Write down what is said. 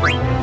Bye.